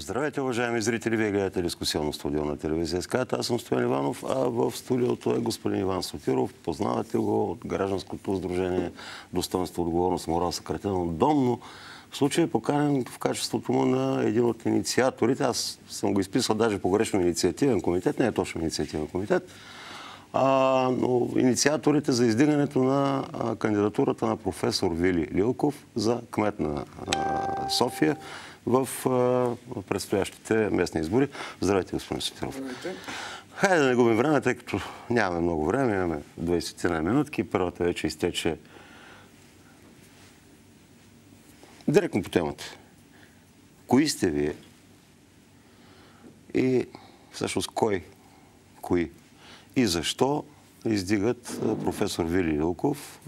Здравейте, уважаеми зрители! Вие гледате дискусионно студио на телевизия СКАТ. Аз съм Стоян Иванов, а в студиото е господин Иван Сотиров. Познавате го от гражданското сдружение Достоинство, отговорност, морал, съкратено дом, но в случай е поканен в качеството му на един от инициаторите. Аз съм го изписал даже погрешно инициативен комитет, не е точно инициативен комитет, а, но инициаторите за издигането на а, кандидатурата на професор Вили Лилков за кмет на а, София в, предстоящите местни избори. Здравейте, господин Сотиров. Хайде да не губим време, тъй като нямаме много време, имаме 20 на минутки. Първата вече изтече директно по темата. Кои сте вие? И всъщност кой? Кои? И защо издигат професор Вили Илков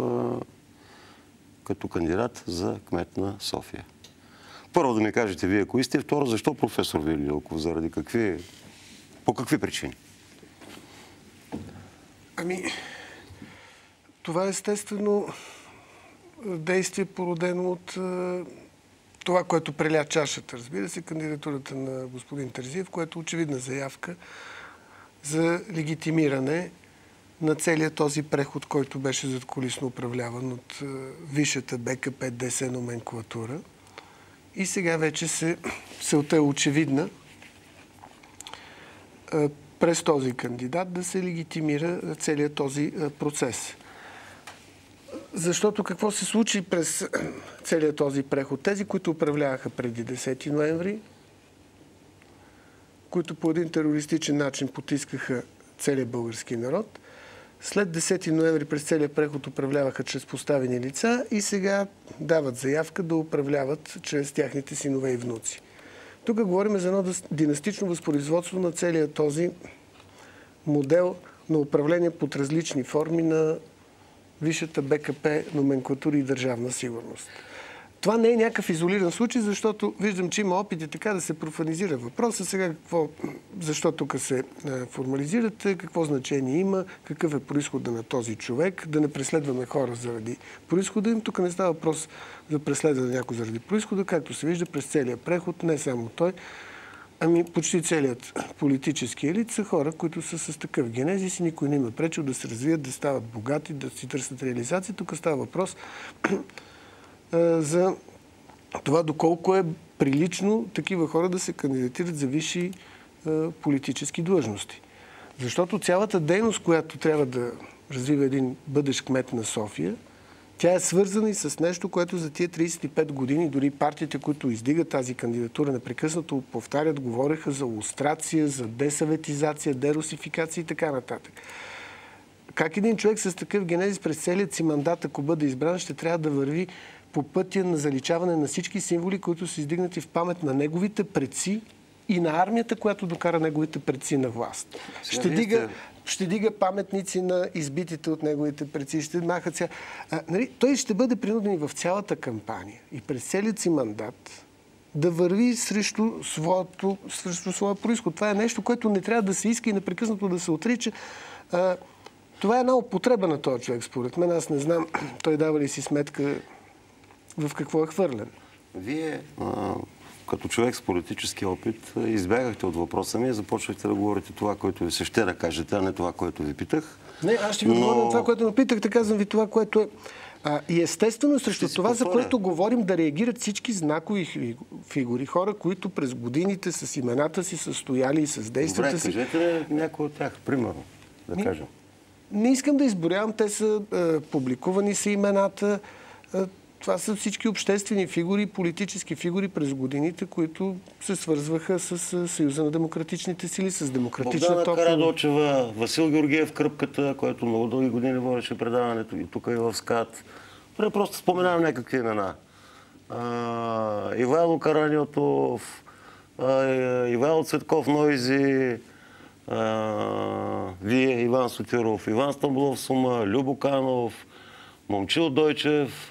като кандидат за кмет на София? Първо да ми кажете вие кои сте, второ защо професор Вили Илков? Заради какви, по какви причини? Ами, това е естествено действие породено от това, което преля чашата, разбира се, кандидатурата на господин Терзиев, което е очевидна заявка за легитимиране на целият този преход, който беше задколисно управляван от висшата БКП ДС номенклатура. И сега вече се, целта е очевидна през този кандидат да се легитимира целият този процес. Защото какво се случи през целият този преход? Тези, които управляваха преди 10 ноември, които по един терористичен начин потискаха целият български народ, след 10 ноември през целият преход управляваха чрез поставени лица и сега дават заявка да управляват чрез тяхните синове и внуци. Тук говорим за едно династично възпроизводство на целият този модел на управление под различни форми на висшата БКП номенклатура и държавна сигурност. Това не е някакъв изолиран случай, защото виждам, че има опити така да се профанизира въпроса. Сега какво, защо тук се е, формализирате, какво значение има, какъв е происхода на този човек, да не преследваме хора заради происхода им. Тук не става въпрос за преследване някой заради происхода, както се вижда през целия преход, не само той, Ами почти целият политически елит са хора, които са с такъв генезис и никой не има пречил да се развият, да стават богати, да си търсят реализация. Тук става въпрос за това доколко е прилично такива хора да се кандидатират за висши политически длъжности. Защото цялата дейност, която трябва да развива един бъдещ кмет на София, тя е свързана и с нещо, което за тия 35 години дори партиите, които издигат тази кандидатура, непрекъснато повтарят, говореха за лустрация, за десъветизация, дерусификация и така нататък. Как един човек с такъв генезис през целият си мандат, ако бъде избран, ще трябва да върви по пътя на заличаване на всички символи, които са издигнати в памет на неговите предци и на армията, която докара неговите предци на власт. ще дига, ще дига паметници на избитите от неговите предци, ще махат сега. А, нали, той ще бъде принуден в цялата кампания и през целият си мандат да върви срещу, своето, срещу своя происход. Това е нещо, което не трябва да се иска и непрекъснато да се отрича. А, това е една употреба на този човек, според мен. Аз не знам, той дава ли си сметка в какво е хвърлен. Вие, а, като човек с политически опит, избягахте от въпроса ми и започнахте да говорите това, което ви се ще да кажете, а не това, което ви питах. Не, аз ще ви Но... отговоря на това, което ме питахте. Казвам ви това, което е... А, и естествено срещу това, повторя. за което говорим, да реагират всички знакови фигури, хора, които през годините с имената си са стояли и с действията си. Добре, кажете някой от тях, примерно, да Ми, кажем. Не искам да изборявам, те са е, публикувани са имената. Е, това са всички обществени фигури, политически фигури през годините, които се свързваха с Съюза на демократичните сили, с демократичната Богдана Карадочева, Васил Георгиев Кръпката, който много дълги години водеше предаването и тук и в СКАТ. Просто споменавам някакви имена. Ивайло Караниотов, Ивайло Цветков Нойзи, вие, Иван Сотиров, Иван Стамбулов Сума, Любо Канов, Момчил Дойчев,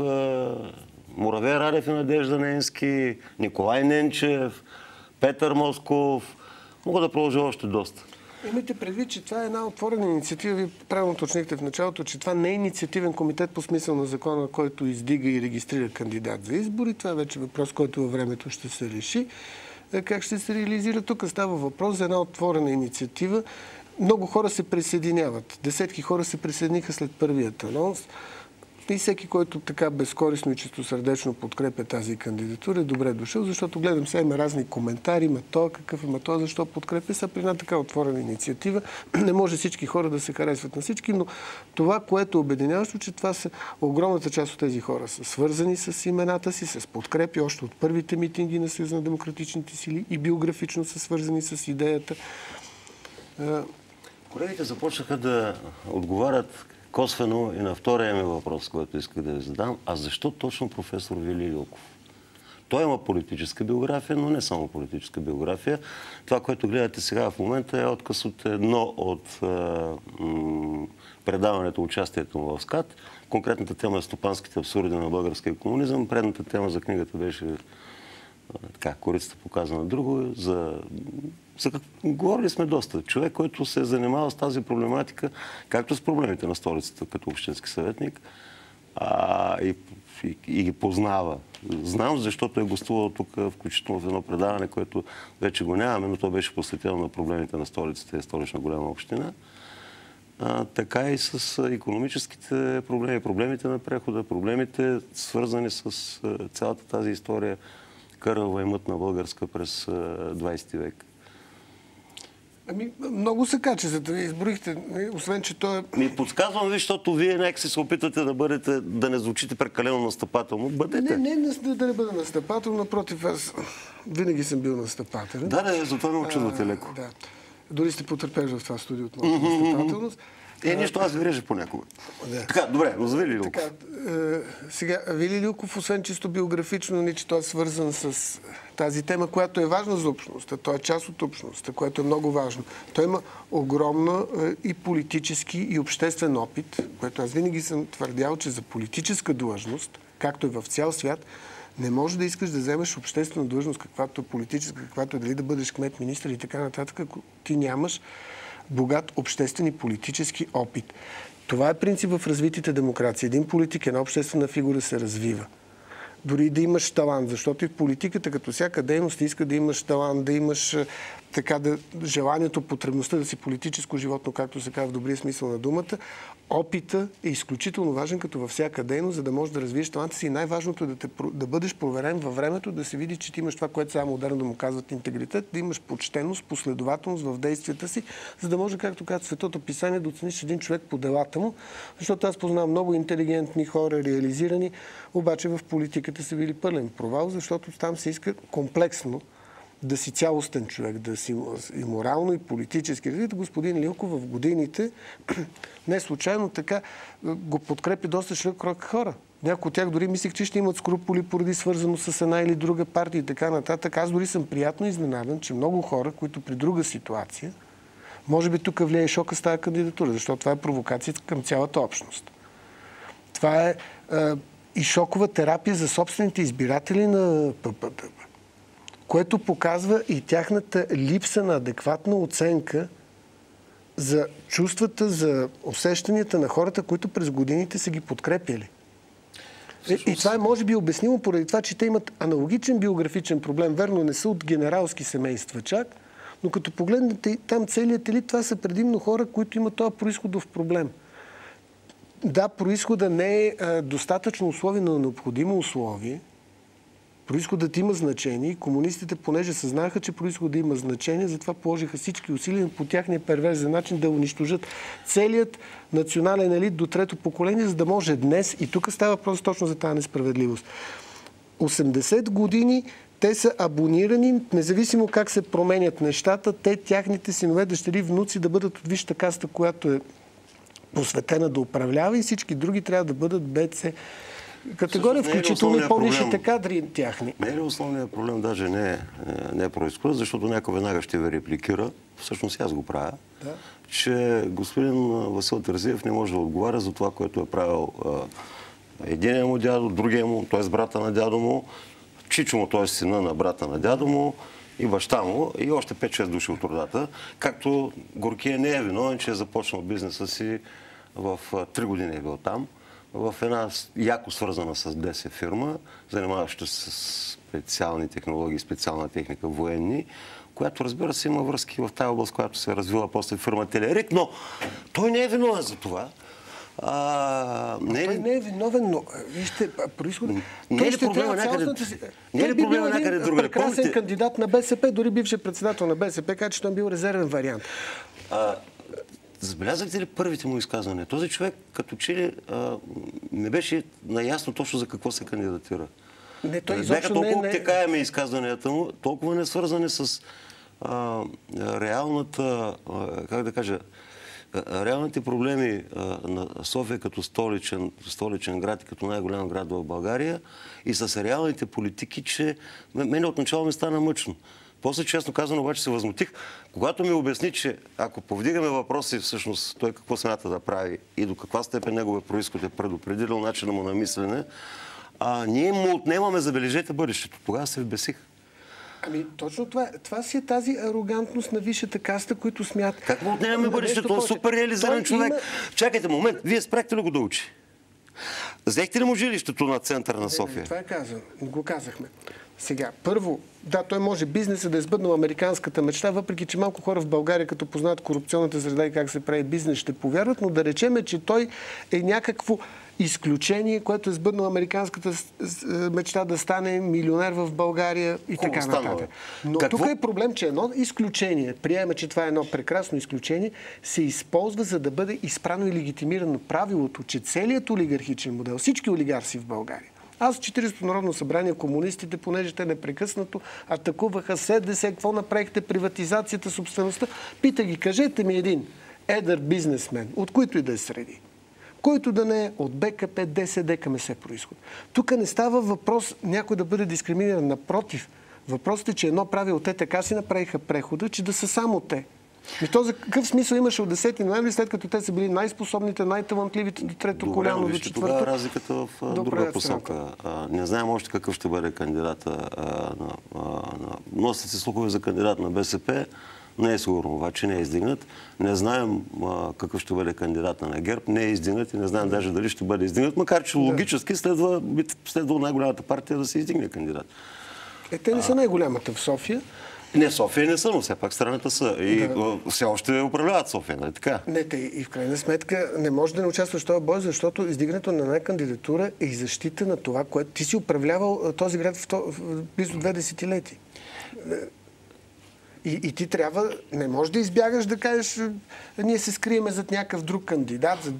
Мураве Радев и Надежда Ненски, Николай Ненчев, Петър Москов. Мога да продължа още доста. Имайте предвид, че това е една отворена инициатива. Вие правилно уточнихте в началото, че това не е инициативен комитет по смисъл на закона, който издига и регистрира кандидат за избори. Това е вече въпрос, който във времето ще се реши. как ще се реализира. Тук става въпрос за една отворена инициатива. Много хора се присъединяват. Десетки хора се присъединиха след първият анонс. И всеки, който така безкорисно и чистосърдечно подкрепя тази кандидатура, е добре дошъл, защото гледам сега има разни коментари, ма то какъв има то, защо подкрепя. Са при една така отворена инициатива. Не може всички хора да се харесват на всички, но това, което е обединяващо, че това са огромната част от тези хора са свързани с имената си, с подкрепи още от първите митинги на Съюз на демократичните сили и биографично са свързани с идеята. Колегите започнаха да отговарят косвено и на втория ми въпрос, който исках да ви задам. А защо точно професор Вили Илков? Той има политическа биография, но не само политическа биография. Това, което гледате сега в момента е отказ от едно от е, предаването, участието му в СКАТ. Конкретната тема е стопанските абсурди на българския комунизъм. Предната тема за книгата беше е, така, корицата показана друго. За за как... Говорили сме доста. Човек, който се е занимавал с тази проблематика, както с проблемите на столицата като общински съветник, а, и, и, и ги познава. Знам, защото е гостувал тук, включително в едно предаване, което вече го нямаме, но то беше посветено на проблемите на столицата и столична голяма община. А, така и с економическите проблеми, проблемите на прехода, проблемите свързани с цялата тази история, кървава и мътна българска през 20 век. Ами, много са качествата. Вие изборихте, освен, че той е... Ми подсказвам ви, защото вие нека се опитвате да бъдете, да не звучите прекалено настъпателно. Бъдете. Не, не, не да не бъда настъпателно, напротив, аз винаги съм бил настъпателен. Да, да, затова ме очудвате леко. Да. Дори сте потърпеш в това студио от моята настъпателност. Е, нищо, аз ви режа понякога. Да. Така, добре, но за Вили Лилков. Така, е, сега, Вили Лилков, освен чисто биографично, не че той е свързан с тази тема, която е важна за общността. Той е част от общността, което е много важно. Той има огромна е, и политически, и обществен опит, което аз винаги съм твърдял, че за политическа длъжност, както е в цял свят, не може да искаш да вземеш обществена длъжност, каквато е политическа, каквато е дали да бъдеш кмет, министър и така нататък, ако ти нямаш богат обществен и политически опит. Това е принцип в развитите демокрации. Един политик, една обществена фигура се развива. Дори да имаш талант, защото и в политиката, като всяка дейност, иска да имаш талант, да имаш така да, желанието, потребността да си политическо животно, както се казва в добрия смисъл на думата, опита е изключително важен като във всяка дейност, за да можеш да развиеш таланта си. И най-важното е да, те, да бъдеш проверен във времето, да се види, че ти имаш това, което само модерно да му казват интегритет, да имаш почтеност, последователност в действията си, за да може, както казва Светото писание, да оцениш един човек по делата му. Защото аз познавам много интелигентни хора, реализирани, обаче в политиката са били пълен провал, защото там се иска комплексно да си цялостен човек, да си и морално, и политически. Видите, господин Лилков в годините, не случайно така, е, го подкрепи доста широк крок хора. Някои от тях дори мислих, че ще имат скруполи поради свързано с една или друга партия и така нататък. Аз дори съм приятно изненадан, че много хора, които при друга ситуация, може би тук влияе шока с тази кандидатура, защото това е провокация към цялата общност. Това е, е и шокова терапия за собствените избиратели на ППДБ което показва и тяхната липса на адекватна оценка за чувствата, за усещанията на хората, които през годините са ги подкрепили. И, и това е може би обяснимо поради това, че те имат аналогичен биографичен проблем. Верно, не са от генералски семейства чак, но като погледнете там целият елит, това са предимно хора, които имат този происходов проблем. Да, происхода не е достатъчно условие, но необходимо условие – происходът има значение. Комунистите, понеже съзнаха, че происходът има значение, затова положиха всички усилия по тяхния перверзен начин да унищожат целият национален елит до трето поколение, за да може днес, и тук става просто точно за тази несправедливост, 80 години те са абонирани, независимо как се променят нещата, те, тяхните синове, дъщери, внуци да бъдат от висшата каста, която е посветена да управлява и всички други трябва да бъдат БЦ категория, включително и по-висшите кадри тяхни. Не е ли основният проблем, даже не е, не е происхода, защото някой веднага ще ви репликира, всъщност аз го правя, да. че господин Васил Тързиев не може да отговаря за това, което е правил единия му дядо, другия му, т.е. брата на дядо му, чичо му, т.е. сина на брата на дядо му, и баща му, и още 5-6 души от родата. Както Горкия не е виновен, че е започнал бизнеса си в 3 години е бил там в една яко свързана с ДС фирма, занимаваща се с специални технологии, специална техника, военни, която разбира се има връзки в тази област, която се е развила после фирма Телерик, но той не е виновен за това. А, не е той не е виновен, но вижте, происход... Не е ли проблема някъде, не е ли проблема някъде друга? Прекрасен Помните... кандидат на БСП, дори бивши председател на БСП, каза, че той е бил резервен вариант. А, Забелязахте ли първите му изказвания? Този човек като че ли а, не беше наясно точно за какво се кандидатира. Не, той Бяха толкова не, текаеме изказванията му, толкова не свързани с а, реалната, а, как да кажа, реалните проблеми а, на София като столичен, столичен град и като най-голям град в България и с реалните политики, че мене отначало ми стана мъчно. После, честно казано, обаче се възмутих, когато ми обясни, че ако повдигаме въпроси, всъщност той какво смята да прави и до каква степен неговия происход е предопределил начина му на мислене, а ние му отнемаме, забележете, бъдещето. Тогава се вбесих. Ами точно това, това си е тази арогантност на висшата каста, които смятат. Как му отнемаме бъдещето? Он супер реализиран човек. Има... Чакайте момент, вие спряхте ли го да учи? Взехте ли му жилището на центъра на София? Не, не, това е казано. Го казахме. Сега, първо, да, той може бизнеса да е сбъднал американската мечта, въпреки че малко хора в България, като познат корупционната среда и как се прави бизнес, ще повярват, но да речеме, че той е някакво изключение, което е сбъднал американската мечта да стане милионер в България и Хубаво, така нататък. Но Какво? тук е проблем, че едно изключение, приема, че това е едно прекрасно изключение, се използва за да бъде изпрано и легитимирано правилото, че целият олигархичен модел, всички олигарси в България, аз в 40-то Народно събрание, комунистите, понеже те непрекъснато атакуваха СДС, какво направихте, приватизацията, собствеността. Пита ги, кажете ми един едър бизнесмен, от които и да е среди, който да не е от БКП, ДСД, КМС происход. Тук не става въпрос някой да бъде дискриминиран. Напротив, въпросът е, че едно правило те така си направиха прехода, че да са само те. И то за какъв смисъл имаше от 10 ноември, след като те са били най-способните, най-талантливите до трето Добре, коляно, до четвърто? Тогава разликата в друга посока. не знаем още какъв ще бъде кандидата на... на носите слухове за кандидат на БСП. Не е сигурно, обаче не е издигнат. Не знаем а, какъв ще бъде кандидат на ГЕРБ. Не е издигнат и не знаем даже дали ще бъде издигнат, макар че логически следва, следва най-голямата партия да се издигне кандидат. Е, те не са най-голямата в София. Не, София не са, но все пак страната са. И да. все още управляват София, нали така? Не, те, и в крайна сметка не може да не участваш в този бой, защото издигането на една кандидатура е и защита на това, което ти си управлявал този град в, то, в близо две десетилети. И, и ти трябва, не можеш да избягаш да кажеш, ние се скриеме зад някакъв друг кандидат. За...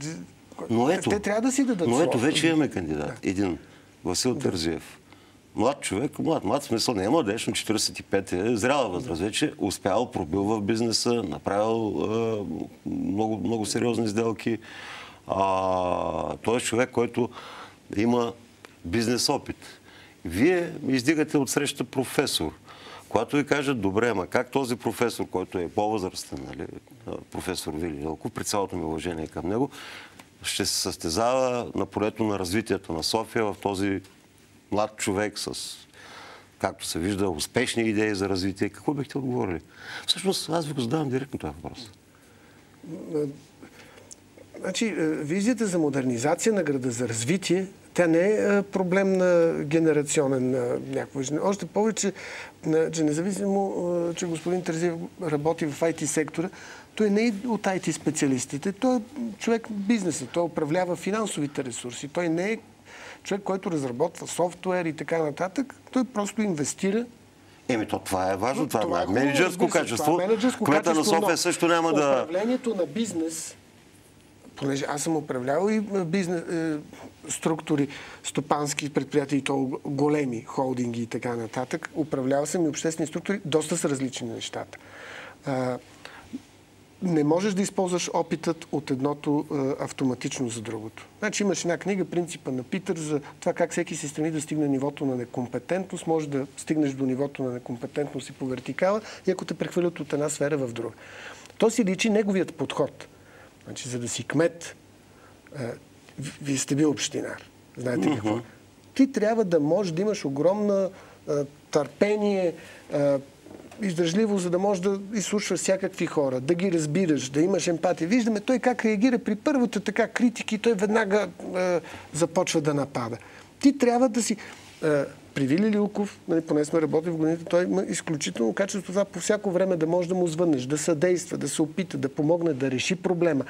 Но ето, Те трябва да си дадат Но ето, вече имаме кандидат. Да. Един. Васил да. Тързиев млад човек, млад, млад смисъл не е младеж, но 45 е зряла възраст вече, успял, пробил в бизнеса, направил е, много, много сериозни сделки. А, той е човек, който има бизнес опит. Вие издигате от среща професор, когато ви кажат, добре, ама как този професор, който е по-възрастен, нали, професор Вили Елков, при цялото ми уважение към него, ще се състезава на полето на развитието на София в този млад човек с, както се вижда, успешни идеи за развитие, какво бихте отговорили? Всъщност, аз ви го задавам директно този въпрос. Значи, визията за модернизация на града, за развитие, тя не е, е проблем на генерационен някакво. Още повече, че независимо, че господин Тързиев работи в IT сектора, той не е от IT специалистите, той е човек бизнеса, той управлява финансовите ресурси, той не е човек, който разработва софтуер и така нататък, той просто инвестира Еми, то това е важно. Това, това е менеджерско качество. Това е менеджерско Кмета качество, на София също няма да... Управлението на бизнес, понеже аз съм управлявал и бизнес, е, структури, стопански предприятия и то големи холдинги и така нататък. Управлявал съм и обществени структури. Доста са различни нещата не можеш да използваш опитът от едното а, автоматично за другото. Значи имаш една книга, принципа на Питър, за това как всеки се стреми да стигне нивото на некомпетентност. Може да стигнеш до нивото на некомпетентност и по вертикала, и ако те прехвърлят от една сфера в друга. То си личи неговият подход. Значи, за да си кмет, а, вие сте бил общинар. Знаете mm-hmm. какво? Ти трябва да можеш да имаш огромна а, търпение, а, издръжливо, за да можеш да изслушваш всякакви хора, да ги разбираш, да имаш емпатия. Виждаме той как реагира при първата така критики, той веднага е, започва да напада. Ти трябва да си... Е, при Вили Лилков, нали, поне сме работили в годините, той има изключително качество това по всяко време да може да му звъннеш, да съдейства, да се опита, да помогне, да реши проблема.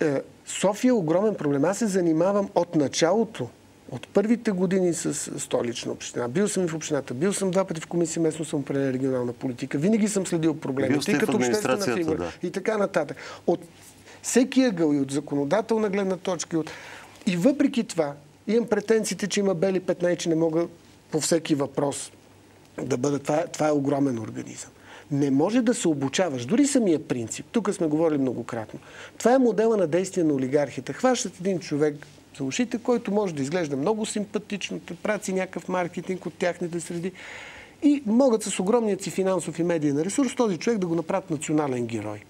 Е, София е огромен проблем. Аз се занимавам от началото от първите години с столична община. Бил съм и в общината, бил съм два пъти в комисия местно самоуправление регионална политика. Винаги съм следил проблемите. и като обществена фигура. Да. И така нататък. От всеки ъгъл и от законодателна гледна точка. И, от... и въпреки това имам претенциите, че има бели петна и че не мога по всеки въпрос да бъда. Това, това е огромен организъм. Не може да се обучаваш. Дори самия принцип. Тук сме говорили многократно. Това е модела на действие на олигархията. Хващат един човек, за ушите, който може да изглежда много симпатично, да праци някакъв маркетинг от тяхните среди и могат с огромният си финансов и медиен ресурс този човек да го направят национален герой.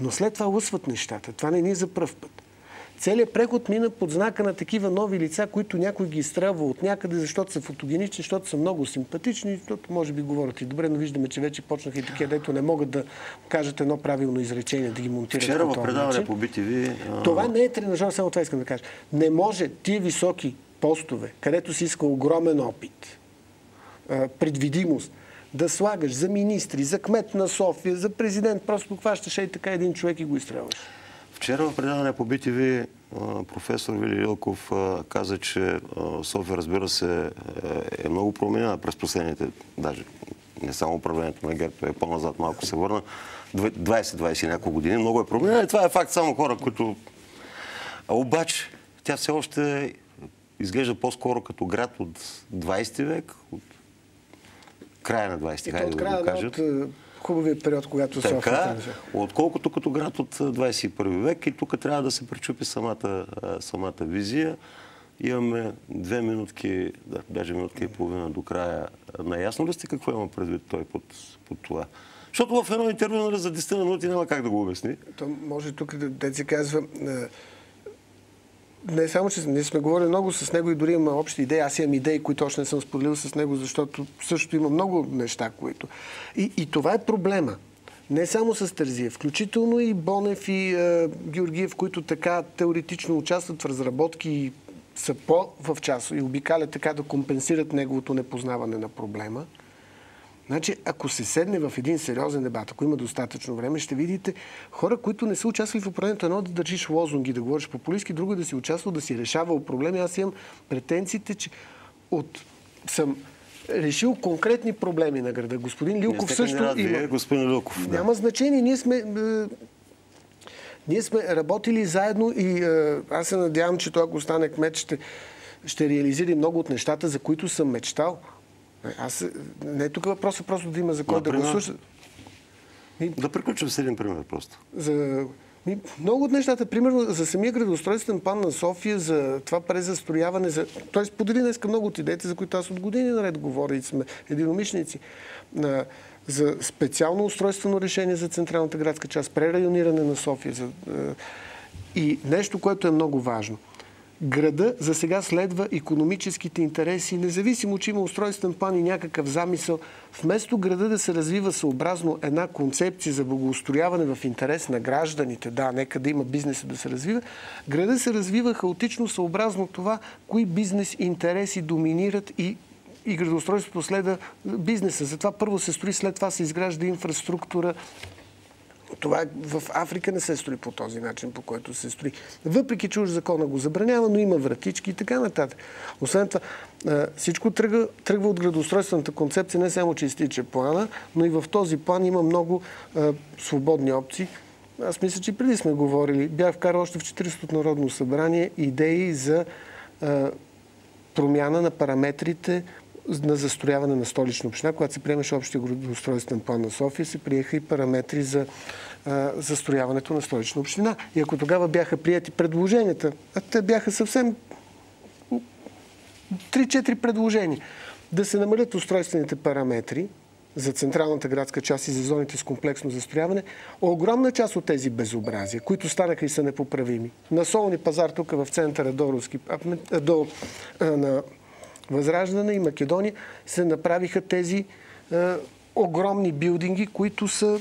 Но след това лъсват нещата. Това не ни е за пръв път. Целият преход мина под знака на такива нови лица, които някой ги изстрелва от някъде, защото са фотогенични, защото са много симпатични, защото може би говорят и добре, но виждаме, че вече почнаха и такива, дето не могат да кажат едно правилно изречение, да ги монтират. Вчера в предаване по BTV... А... Това не е тренажер, само това искам да кажа. Не може тия високи постове, където си иска огромен опит, предвидимост, да слагаш за министри, за кмет на София, за президент, просто хващаш и така един човек и го изстрелваш. Вчера в предаване по BTV професор Вили Илков каза, че София, разбира се, е много променена през последните, даже не само управлението на ГЕРБ, е по-назад малко се върна, 20-20 няколко години. Много е променена и това е факт само хора, които... А обаче, тя все още изглежда по-скоро като град от 20 век, от края на 20 век, да го кажат. От хубавия период, когато така, София Отколкото като град от 21 век и тук трябва да се пречупи самата, самата визия. Имаме две минутки, да, даже минутки и половина до края. Наясно ли сте какво има предвид той под, под това? Защото в едно интервю нали, за 10 минути няма как да го обясни. То може тук да, да се казва не само, че ние сме говорили много с него и дори има общи идеи. Аз имам идеи, които още не съм споделил с него, защото също има много неща, които... И, и това е проблема. Не само с Тързиев, включително и Бонев и е, Георгиев, които така теоретично участват в разработки и са по-в час и обикалят така да компенсират неговото непознаване на проблема. Значи, ако се седне в един сериозен дебат, ако има достатъчно време, ще видите хора, които не са участвали в управлението, едно да държиш лозунги, да говориш популистски, друго да си участвал, да си решавал проблеми. Аз имам претенциите, че от съм решил конкретни проблеми на града. Господин Лилков също има... Господин Лилков. Да. Няма значение. Ние сме... Е, ние сме работили заедно и е, аз се надявам, че той, ако стане кмет, ще, ще реализира много от нещата, за които съм мечтал. Аз, не е тук въпросът просто да има за кой да го слуша. Да приключим с един пример просто. За, ми, много от нещата, примерно за самия градоустройствен план на София, за това презастрояване, за... той сподели днес много от идеите, за които аз от години наред говоря и сме единомишници. На, за специално устройствено решение за централната градска част, прерайониране на София. За, и нещо, което е много важно – Града за сега следва економическите интереси, независимо, че има устройствен план и някакъв замисъл. Вместо града да се развива съобразно една концепция за благоустрояване в интерес на гражданите, да, нека да има бизнеса да се развива, града се развива хаотично съобразно това, кои бизнес интереси доминират и и градоустройството следва бизнеса. Затова първо се строи, след това се изгражда инфраструктура, това в Африка не се строи по този начин, по който се строи. Въпреки, че уж закона го забранява, но има вратички и така нататък. Освен това, всичко тръгва, тръгва от градоустройствената концепция, не само, че изтича плана, но и в този план има много а, свободни опции. Аз мисля, че преди сме говорили. Бях вкарал още в 40-то Народно събрание идеи за а, промяна на параметрите на застрояване на столична община, когато се приемаше общия градоустройствен план на София, се приеха и параметри за застрояването на столична община. И ако тогава бяха прияти предложенията, а те бяха съвсем 3-4 предложения, да се намалят устройствените параметри за централната градска част и за зоните с комплексно застрояване, огромна част от тези безобразия, които станаха и са непоправими, на солни пазар тук в центъра до, Руски, до на Възраждане и Македония се направиха тези огромни билдинги, които са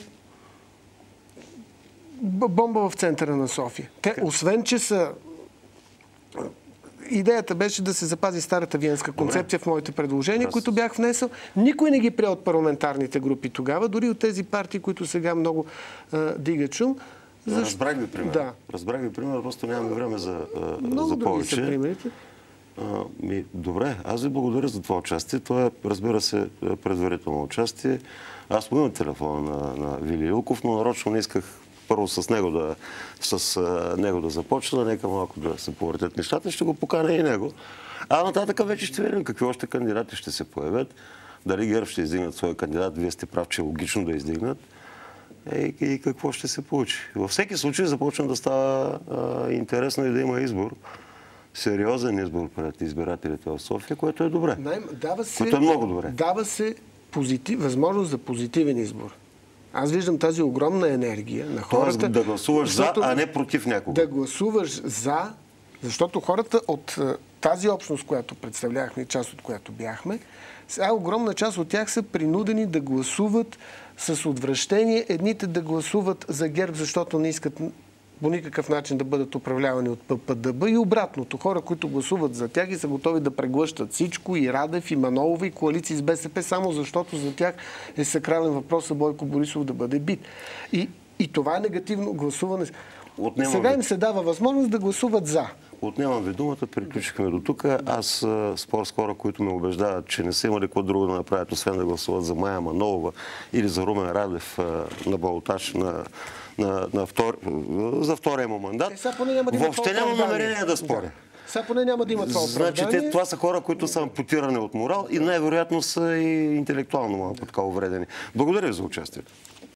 бомба в центъра на София. Те, освен, че са Идеята беше да се запази старата виенска концепция в моите предложения, Аз- които бях внесъл. Никой не ги прие от парламентарните групи тогава, дори от тези партии, които сега много а, дигат шум. Защо- Разбрах ви пример. Да. Разбрах ви пример, просто нямаме време за, а, Много за други повече. са примерите. Ми, добре, аз ви благодаря за това участие. Това е, разбира се, е предварително участие. Аз му имам телефона на, на Вили Илков, но нарочно не исках първо с него да, с, а, него да започна, нека малко да се повъртят нещата. Ще го поканя и него. А нататък вече ще видим какви още кандидати ще се появят. Дали ГЕРБ ще издигнат своя кандидат, вие сте прав, че е логично да издигнат. Е, и какво ще се получи. Във всеки случай започна да става а, интересно и да има избор. Сериозен избор пред избирателите в София, което е добре. Дава се, Което е много добре. Дава се позитив, възможност за позитивен избор. Аз виждам тази огромна енергия на хората. Тоест да гласуваш за, а не против някого. Да гласуваш за, защото хората от е, тази общност, която представлявахме, част от която бяхме, сега огромна част от тях са принудени да гласуват с отвращение. Едните да гласуват за ГЕРБ, защото не искат по никакъв начин да бъдат управлявани от ППДБ и обратното. Хора, които гласуват за тях и са готови да преглъщат всичко, и Радев, и Манолова, и коалиции с БСП, само защото за тях е сакрален въпрос Бойко Борисов да бъде бит. И, и това е негативно гласуване. Отнема Сега им се дава възможност да гласуват за. Отнемам ви думата, приключихме до тук. Аз спор с хора, които ме убеждават, че не са имали какво друго да направят, освен да гласуват за Майя Манолова или за Румен Радев на Балташ на, на, на втор... за втория му мандат. Е, сега поне няма да Въобще оправдание. намерение да споря. Сега поне няма да има това Значи, оправдание. те, това са хора, които са ампутирани от морал и най-вероятно са и интелектуално малко така увредени. Благодаря ви за участието.